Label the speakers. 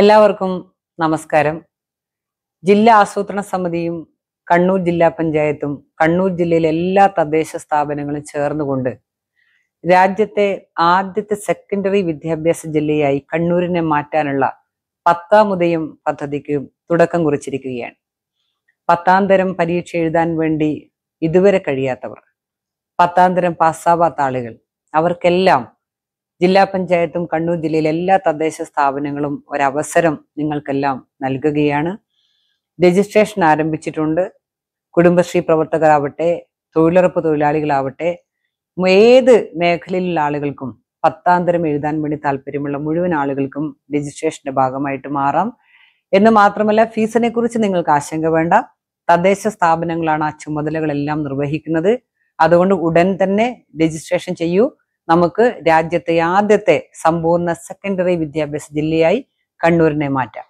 Speaker 1: എല്ലാവർക്കും നമസ്കാരം. ജില്ലാ ആസൂത്രണ സമിതിയും കണ്ണൂർ ജില്ലാ പഞ്ചായത്തും കണ്ണൂർ ജില്ലയിലെ എല്ലാ തദ്ദേശ സ്ഥാപനങ്ങളും ചേർന്നുകൊണ്ട് രാജ്യത്തെ ആദ്യത്തെ സെക്കൻഡറി വിദ്യാഭ്യാസ ജില്ലയായി കണ്ണൂരിനെ മാറ്റാനുള്ള പത്താമുദയം പദ്ധതിക്ക് തുടക്കം കുറിച്ചിരിക്കുകയാണ്. പത്താം തരം പരീക്ഷ എഴുതാൻ വേണ്ടി ഇതുവരെ കഴിയാത്തവർ പത്താം തരം പാസ്സാവാത്ത ആളുകൾ അവർക്കെല്ലാം ജില്ലാ പഞ്ചായത്തും കണ്ണൂർ ജില്ലയിലെ എല്ലാ തദ്ദേശ സ്ഥാപനങ്ങളും ഒരവസരം നിങ്ങൾക്കെല്ലാം നൽകുകയാണ്. രജിസ്ട്രേഷൻ ആരംഭിച്ചിട്ടുണ്ട്. കുടുംബശ്രീ പ്രവർത്തകരാവട്ടെ തൊഴിലുറപ്പ് തൊഴിലാളികളാവട്ടെ ഏത് മേഖലയിലുള്ള ആളുകൾക്കും പത്താം തരം എഴുതാൻ വേണ്ടി താല്പര്യമുള്ള മുഴുവൻ ആളുകൾക്കും രജിസ്ട്രേഷന്റെ ഭാഗമായിട്ട് മാറാം. എന്ന് മാത്രമല്ല ഫീസിനെ കുറിച്ച് നിങ്ങൾക്ക് ആശങ്ക വേണ്ട. തദ്ദേശ സ്ഥാപനങ്ങളാണ് ആ ചുമതലകളെല്ലാം നിർവഹിക്കുന്നത്. അതുകൊണ്ട് ഉടൻ തന്നെ രജിസ്ട്രേഷൻ ചെയ്യൂ. നമുക്ക് രാജ്യത്തെ ആദ്യത്തെ സമ്പൂർണ സെക്കൻഡറി വിദ്യാഭ്യാസ ജില്ലയായി കണ്ണൂരിനെ മാറ്റാം.